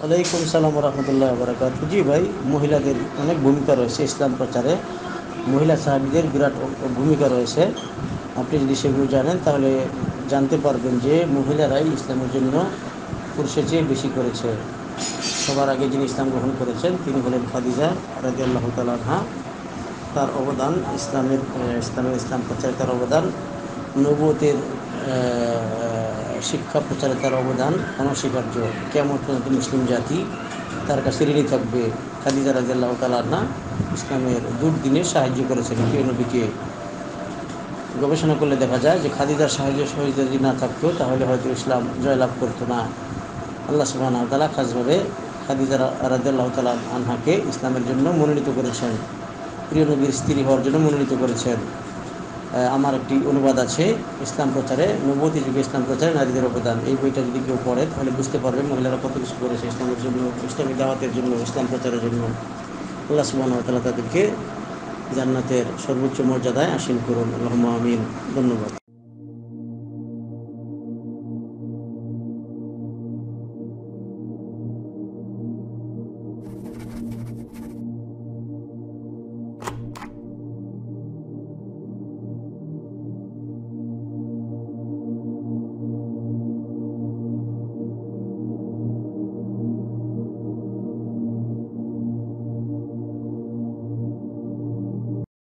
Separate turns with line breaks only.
ওয়ালাইকুম সালাম রহমতুল্লাহ বরাকাত জি ভাই, মহিলাদের অনেক ভূমিকা রয়েছে ইসলাম প্রচারে। মহিলা সাহাবিদের বিরাট ভূমিকা রয়েছে। আপনি যদি সেগুলো জানেন, তাহলে জানতে পারবেন যে মহিলারাই ইসলামের জন্য পুরুষের চেয়ে বেশি করেছে। সবার আগে যিনি ইসলাম গ্রহণ করেছেন, তিনি হলেন খাদিজা রাজি আল্লাহ তালহা তার অবদান ইসলামের ইসলামের ইসলাম প্রচারে তার অবদান। নবতের শিক্ষা প্রচারে তার অবদান অনস্বীকার্য কেমন পর্যন্ত মুসলিম জাতি তার কাছে ঋণী থাকবে? খাদিজা রাজিয়াল্লাহ তালান্না ইসলামের দুর্দিনে সাহায্য করেছেন। প্রিয় নবীকে গবেষণা করলে দেখা যায় যে খাদিজার সাহায্য সহযোগিতা যদি না থাকতো, তাহলে হয়তো ইসলাম জয়লাভ করতো না। আল্লাহ সুবাহ তালা খাসভাবে খাদিজা রাজিয়াল্লাহ তালা আনহাকে ইসলামের জন্য মনোনীত করেছেন। প্রিয় নবীর স্ত্রী হওয়ার জন্য মনোনীত করেছেন। আমার একটি অনুবাদ আছে, ইসলাম প্রচারে নবতী যুগে ইসলাম প্রচারে নারীদের অবদান। এই বইটা যদি কেউ পড়ে, তাহলে বুঝতে পারবে মহিলারা কত কিছু করেছে ইসলামের জন্য, ইসলামী দাওয়াতের জন্য, ইসলাম প্রচারের জন্য। আল্লাহ সুবাহ তাদেরকে জান্নাতের সর্বোচ্চ মর্যাদায় আসীন করুন। রহমা আমিন। ধন্যবাদ।